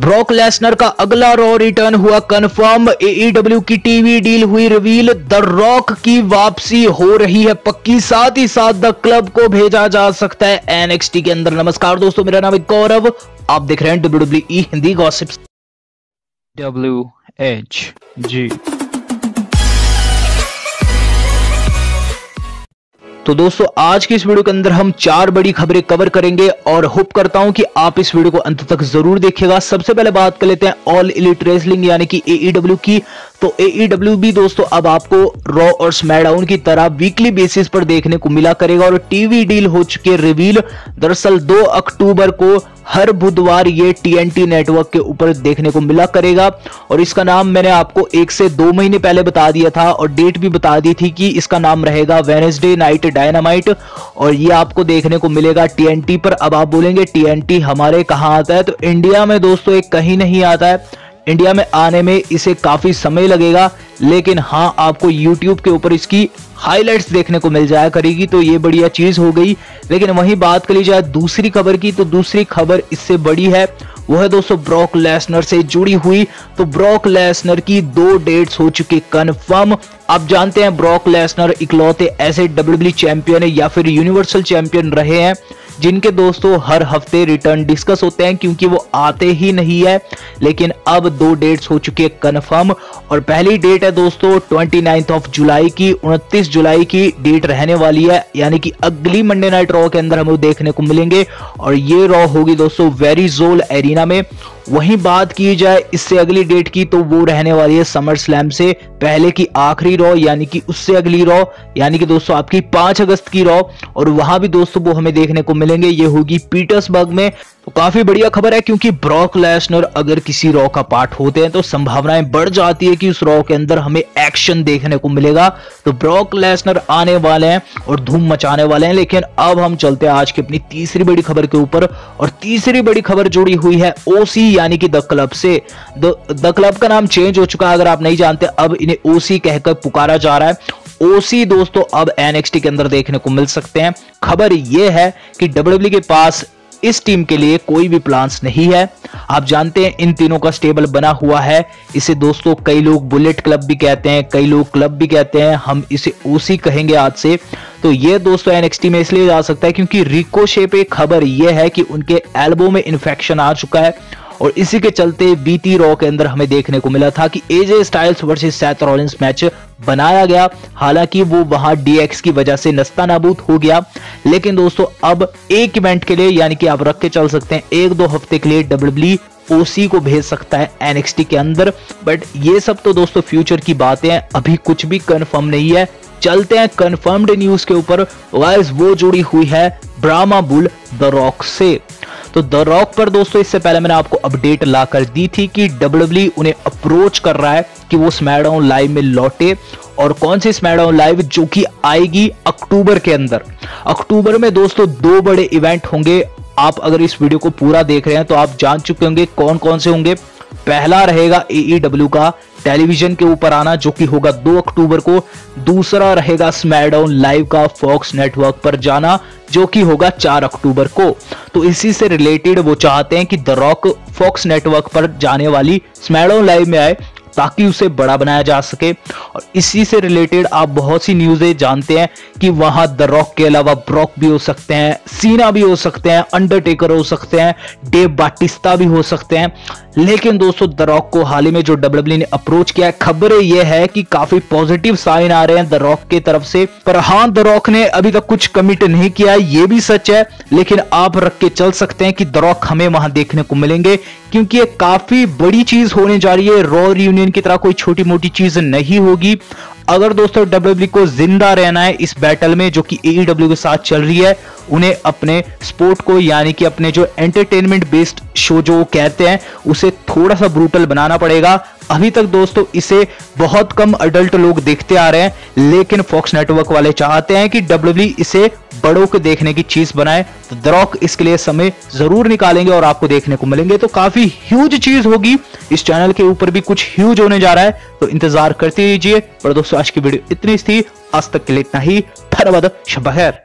Brock Lesnar का अगला Raw return हुआ कंफर्म एईडब्ल्यू की टीवी डील हुई रिवील। द रॉक की वापसी हो रही है पक्की। साथ ही साथ द क्लब को भेजा जा सकता है एनएक्सटी के अंदर। नमस्कार दोस्तों, मेरा नाम है गौरव। आप देख रहे हैं W E Hindi gossips W H G तो दोस्तों, आज की इस वीडियो के अंदर हम चार बड़ी खबरें कवर करेंगे और होप करता हूँ कि आप इस वीडियो को अंत तक ज़रूर देखिएगा सबसे पहले बात कर लेते हैं ऑल इलिट रेसलिंग यानी कि एईडब्ल्यू की। तो एईडब्ल्यू भी दोस्तों, अब आपको रॉ और स्मैडाउन की तरह वीकली बेसिस पर देखने को मिला करेगा और टीवी डील हो चुके रिवील दरअसल दो अक्टूबर को हर बुधवार ये टीएनटी नेटवर्क के ऊपर देखने को मिला करेगा। और इसका नाम मैंने आपको एक से दो महीने पहले बता दिया था और डेट भी बता दी थी कि इसका नाम रहेगा वेनेसडे नाइट डायनामाइट और ये आपको देखने को मिलेगा टीएनटी पर। अब आप बोलेंगे टीएनटी हमारे कहाँ आता है? तो इंडिया में दोस्तों एक कहीं नहीं आता है। इंडिया में आने में इसे काफ़ी समय लगेगा, लेकिन हाँ आपको YouTube के ऊपर इसकी हाइलाइट्स देखने को मिल जाया करेगी तो ये बढ़िया चीज़ हो गई। लेकिन वही बात कर ली जाए दूसरी खबर की तो दूसरी खबर इससे बड़ी है। वो है दोस्तों ब्रॉक लेसनर से जुड़ी हुई। तो ब्रॉक लेसनर की दो डेट्स हो चुकी कंफर्म आप जानते हैं ब्रॉक लेसनर इकलौते ऐसे डब्ल्यू चैंपियन या फिर यूनिवर्सल चैंपियन रहे हैं। जिनके दोस्तों हर हफ़्ते रिटर्न डिस्कस होते हैं क्योंकि वो आते ही नहीं है, लेकिन अब दो डेट्स हो चुकी है कन्फर्म और पहली डेट है दोस्तों ट्वेंटी ऑफ़ जुलाई की 29 जुलाई की डेट रहने वाली है, यानी कि अगली मंडे नाइट रॉ के अंदर हम देखने को मिलेंगे और ये रॉ होगी दोस्तों वेरी जोल एरिना में वहीं बात की जाए इससे अगली डेट की तो वो रहने वाली है समर स्लैम से पहले की आखिरी रॉ यानी कि उससे अगली रॉ यानी कि दोस्तों आपकी पाँच अगस्त की रॉ और वहाँ भी दोस्तों वो हमें देखने को मिलेंगे। ये होगी पीटर्सबर्ग में तो काफ़ी बढ़िया खबर है, क्योंकि ब्रॉक लेसनर अगर किसी रॉ का पार्ट होते हैं तो संभावनाएँ बढ़ जाती है कि उस रॉ के अंदर हमें एक्शन देखने को मिलेगा। तो ब्रॉक लेसनर आने वाले हैं और धूम मचाने वाले हैं, लेकिन अब हम चलते हैं आज की अपनी तीसरी बड़ी खबर के ऊपर, और तीसरी बड़ी खबर जुड़ी हुई है ओसी यानी कि द क्लब से। द क्लब का नाम चेंज हो चुका है, अगर आप नहीं जानते, अब इन्हें ओसी कहकर पुकारा जा रहा है। ओसी दोस्तों, अब एनएक्सटी के अंदर देखने को मिल सकते हैं। खबर यह है कि डब्ल्यू के पास इस टीम के लिए कोई भी प्लान्स नहीं है। आप जानते हैं इन तीनों का स्टेबल बना हुआ है। इसे दोस्तों कई लोग बुलेट क्लब भी कहते हैं, कई लोग क्लब भी कहते हैं, हम इसे उसी कहेंगे आज से। तो ये दोस्तों एनएक्सटी में इसलिए जा सकता है क्योंकि रिकोशे पे खबर यह है कि उनके एल्बो में इन्फेक्शन आ चुका है। और इसी के चलते बीती रॉ के अंदर हमें देखने को मिला था कि AJ Styles versus Seth Rollins match बनाया गया। हालाँकि वो वहाँ डीएक्स की वजह से नस्ता नाबूद हो गया। लेकिन दोस्तों, अब एक इवेंट के लिए, यानी कि आप रख के चल सकते हैं। एक दो हफ़्ते के लिए डब्ल्यू ओसी को भेज सकता है एनएक्सटी के अंदर। बट ये सब तो दोस्तों फ्यूचर की बातें हैं। अभी कुछ भी कंफर्म नहीं है। चलते हैं कंफर्म्ड न्यूज़ के ऊपर। वाइज वो जुड़ी हुई है ब्रामा बुल द रॉक से। तो द रॉक पर दोस्तों, इससे पहले मैंने आपको अपडेट लाकर दी थी कि डब्ल्यूडब्ल्यूई उन्हें अप्रोच कर रहा है कि वो स्मैडाउन लाइव में लौटे और कौन सी स्मैडाउन लाइव जो कि आएगी अक्टूबर के अंदर। अक्टूबर में दोस्तों, दो बड़े इवेंट होंगे। आप अगर इस वीडियो को पूरा देख रहे हैं तो आप जान चुके होंगे कौन कौन से होंगे। पहला रहेगा एईडब्ल्यू e का टेलीविज़न के ऊपर आना, जो कि होगा 2 अक्टूबर को। दूसरा रहेगा स्मैडाउन लाइव का फॉक्स नेटवर्क पर जाना, जो कि होगा 4 अक्टूबर को। तो इसी से रिलेटेड वो चाहते हैं कि द रॉक फॉक्स नेटवर्क पर जाने वाली स्मैडाउन लाइव में आए। ताकि उसे बड़ा बनाया जा सके। और इसी से रिलेटेड आप बहुत सी न्यूज़ें जानते हैं कि वहाँ द रॉक के अलावा ब्रॉक भी हो सकते हैं सीना भी हो सकते हैं अंडरटेकर हो सकते हैं डेव बाटिस्ता भी हो सकते हैं। लेकिन दोस्तों द रॉक को हाल ही में जो डब्ल्यू ने अप्रोच किया है, खबर यह है कि काफ़ी पॉजिटिव साइन आ रहे हैं द रॉक की तरफ़ से। पर हाँ द रॉक ने अभी तक कुछ कमिट नहीं किया ये भी सच है। लेकिन आप रख के चल सकते हैं कि द रॉक हमें वहाँ देखने को मिलेंगे, क्योंकि ये काफ़ी बड़ी चीज़ होने जा रही है रॉ यूनियन की तरह कोई छोटी मोटी चीज़ नहीं होगी। अगर दोस्तों WWE को ज़िंदा रहना है इस बैटल में, जो कि एईडब्ल्यू के साथ चल रही है, उन्हें अपने स्पोर्ट को, यानी कि अपने जो एंटरटेनमेंट बेस्ड शो जो कहते हैं, उसे थोड़ा सा ब्रूटल बनाना पड़ेगा। अभी तक दोस्तों, इसे बहुत कम अडल्ट लोग देखते आ रहे हैं, लेकिन फॉक्स नेटवर्क वाले चाहते हैं कि डब्ल्यू इसे बड़ों को देखने की चीज़ बनाए। तो द्रॉक इसके लिए समय ज़रूर निकालेंगे और आपको देखने को मिलेंगे। तो काफ़ी ह्यूज चीज़ होगी। इस चैनल के ऊपर भी कुछ ह्यूज होने जा रहा है। तो इंतज़ार करते रहिए। पर दोस्तों, आज की वीडियो इतनी थी। आज तक के लिए इतना ही। धन्यवाद। शबहर